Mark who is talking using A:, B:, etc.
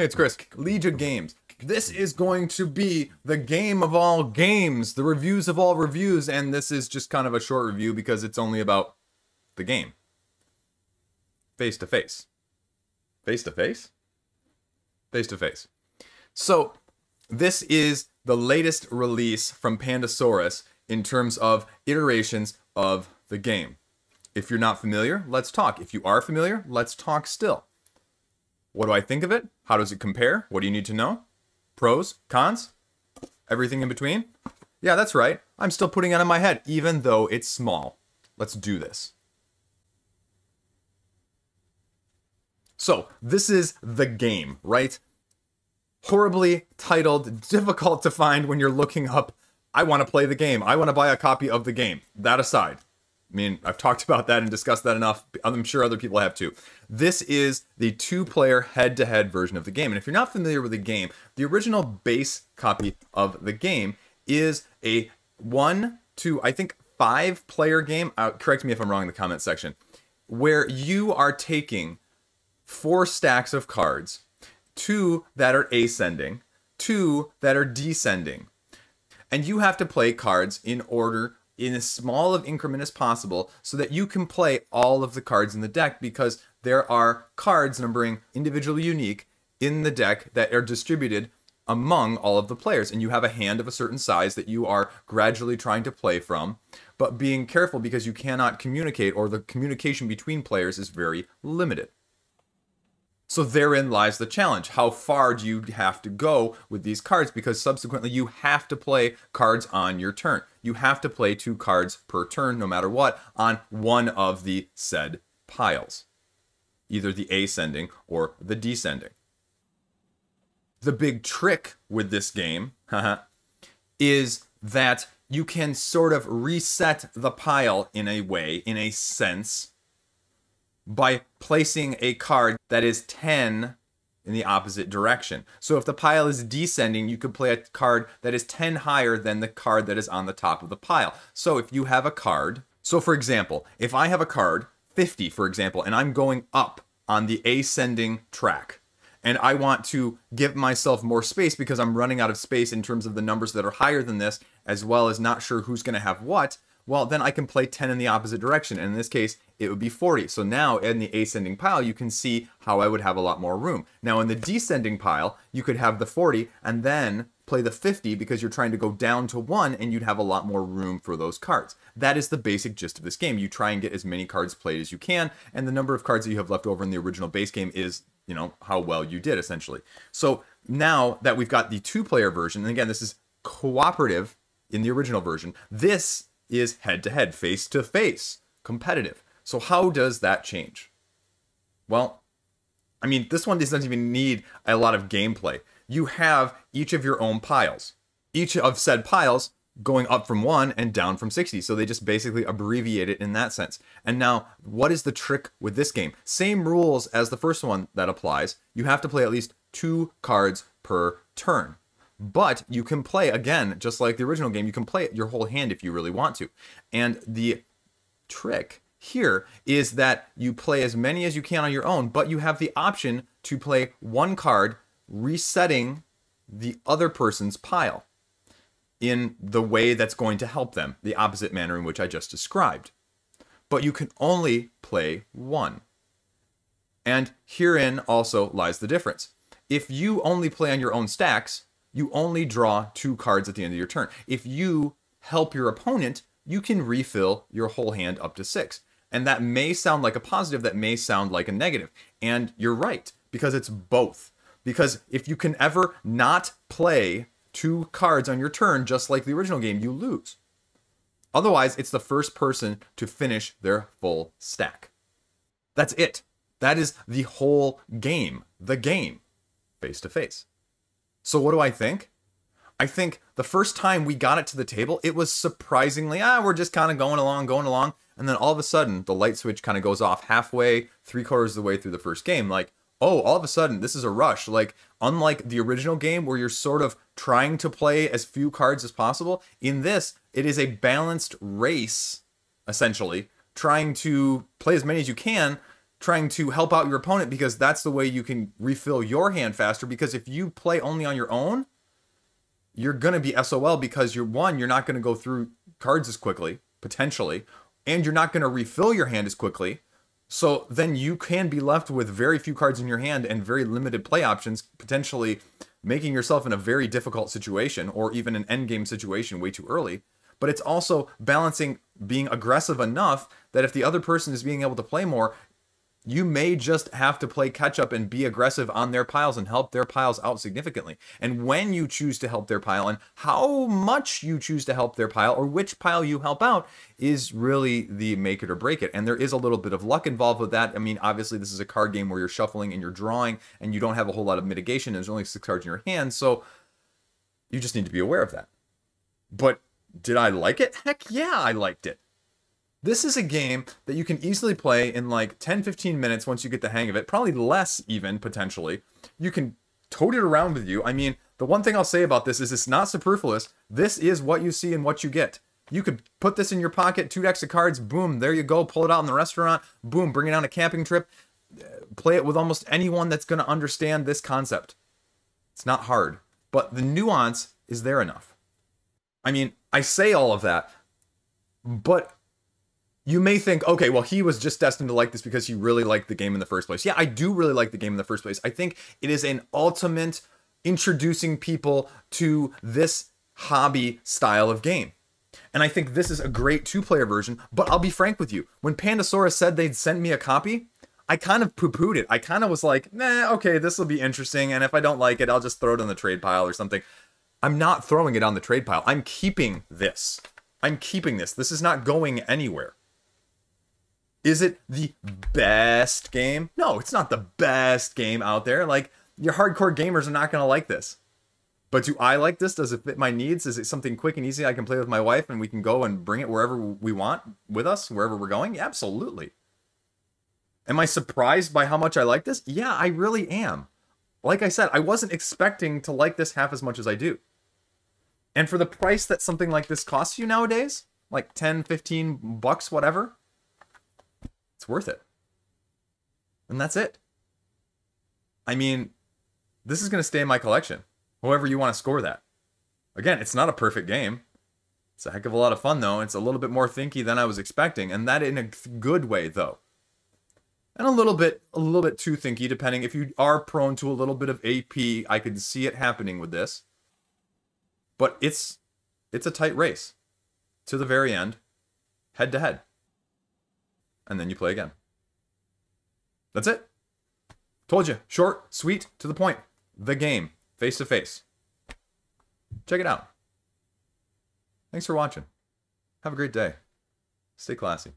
A: Hey, it's Chris. Liege of Games. This is going to be the game of all games, the reviews of all reviews, and this is just kind of a short review because it's only about the game. Face to face. Face to face? Face to face. So, this is the latest release from Pandasaurus in terms of iterations of the game. If you're not familiar, let's talk. If you are familiar, let's talk still. What do I think of it? How does it compare? What do you need to know? Pros, cons, everything in between? Yeah, that's right. I'm still putting it in my head, even though it's small. Let's do this. So, this is the game, right? Horribly titled, difficult to find when you're looking up, I want to play the game, I want to buy a copy of the game. That aside, I mean, I've talked about that and discussed that enough. I'm sure other people have too. This is the two player head to head version of the game. And if you're not familiar with the game, the original base copy of the game is a one to, I think, five player game. Uh, correct me if I'm wrong in the comment section, where you are taking four stacks of cards, two that are ascending, two that are descending. And you have to play cards in order in as small of increment as possible so that you can play all of the cards in the deck because there are cards numbering individually unique in the deck that are distributed among all of the players. And you have a hand of a certain size that you are gradually trying to play from. But being careful because you cannot communicate or the communication between players is very limited so therein lies the challenge. How far do you have to go with these cards? Because subsequently you have to play cards on your turn. You have to play two cards per turn, no matter what, on one of the said piles. Either the ascending or the descending. The big trick with this game is that you can sort of reset the pile in a way, in a sense, by placing a card that is 10 in the opposite direction. So if the pile is descending, you could play a card that is 10 higher than the card that is on the top of the pile. So if you have a card, so for example, if I have a card, 50 for example, and I'm going up on the ascending track, and I want to give myself more space because I'm running out of space in terms of the numbers that are higher than this, as well as not sure who's going to have what, well, then I can play 10 in the opposite direction. And in this case, it would be 40. So now in the ascending pile, you can see how I would have a lot more room. Now in the descending pile, you could have the 40 and then play the 50 because you're trying to go down to one and you'd have a lot more room for those cards. That is the basic gist of this game. You try and get as many cards played as you can, and the number of cards that you have left over in the original base game is, you know, how well you did essentially. So now that we've got the two player version, and again, this is cooperative in the original version, this is head to head, face to face, competitive. So, how does that change? Well, I mean, this one doesn't even need a lot of gameplay. You have each of your own piles. Each of said piles going up from 1 and down from 60. So they just basically abbreviate it in that sense. And now, what is the trick with this game? Same rules as the first one that applies. You have to play at least two cards per turn. But you can play again, just like the original game, you can play your whole hand if you really want to. And the trick here is that you play as many as you can on your own, but you have the option to play one card resetting the other person's pile in the way that's going to help them, the opposite manner in which I just described. But you can only play one. And herein also lies the difference. If you only play on your own stacks, you only draw two cards at the end of your turn. If you help your opponent, you can refill your whole hand up to six. And that may sound like a positive, that may sound like a negative. And you're right, because it's both. Because if you can ever not play two cards on your turn, just like the original game, you lose. Otherwise, it's the first person to finish their full stack. That's it. That is the whole game. The game. Face to face. So what do I think? I think the first time we got it to the table, it was surprisingly, ah, we're just kind of going along, going along. And then all of a sudden, the light switch kind of goes off halfway, three quarters of the way through the first game. Like, oh, all of a sudden, this is a rush. Like, unlike the original game where you're sort of trying to play as few cards as possible, in this, it is a balanced race, essentially, trying to play as many as you can trying to help out your opponent because that's the way you can refill your hand faster. Because if you play only on your own, you're going to be SOL because you're one, you're not going to go through cards as quickly, potentially, and you're not going to refill your hand as quickly. So then you can be left with very few cards in your hand and very limited play options, potentially making yourself in a very difficult situation or even an endgame situation way too early. But it's also balancing being aggressive enough that if the other person is being able to play more, you may just have to play catch up and be aggressive on their piles and help their piles out significantly. And when you choose to help their pile and how much you choose to help their pile or which pile you help out is really the make it or break it. And there is a little bit of luck involved with that. I mean, obviously, this is a card game where you're shuffling and you're drawing and you don't have a whole lot of mitigation. There's only six cards in your hand. So you just need to be aware of that. But did I like it? Heck yeah, I liked it. This is a game that you can easily play in like 10 15 minutes once you get the hang of it, probably less even potentially. You can tote it around with you. I mean, the one thing I'll say about this is it's not superfluous. This is what you see and what you get. You could put this in your pocket, two decks of cards, boom, there you go. Pull it out in the restaurant, boom, bring it on a camping trip. Play it with almost anyone that's going to understand this concept. It's not hard, but the nuance is there enough. I mean, I say all of that, but you may think, okay, well, he was just destined to like this because he really liked the game in the first place. Yeah, I do really like the game in the first place. I think it is an ultimate introducing people to this hobby style of game. And I think this is a great two player version. But I'll be frank with you when Pandasaurus said they'd sent me a copy, I kind of poo pooed it. I kind of was like, nah, okay, this will be interesting. And if I don't like it, I'll just throw it on the trade pile or something. I'm not throwing it on the trade pile. I'm keeping this. I'm keeping this. This is not going anywhere. Is it the best game? No, it's not the best game out there. Like, your hardcore gamers are not going to like this. But do I like this? Does it fit my needs? Is it something quick and easy I can play with my wife and we can go and bring it wherever we want with us, wherever we're going? Yeah, absolutely. Am I surprised by how much I like this? Yeah, I really am. Like I said, I wasn't expecting to like this half as much as I do. And for the price that something like this costs you nowadays, like 10, 15 bucks, whatever, it's worth it. And that's it. I mean, this is going to stay in my collection, however you want to score that. Again, it's not a perfect game. It's a heck of a lot of fun, though. It's a little bit more thinky than I was expecting, and that in a good way, though. And a little bit, a little bit too thinky, depending if you are prone to a little bit of AP. I could see it happening with this, but it's it's a tight race to the very end, head to head and then you play again. That's it. Told you. Short, sweet, to the point. The game, face to face. Check it out. Thanks for watching. Have a great day. Stay classy.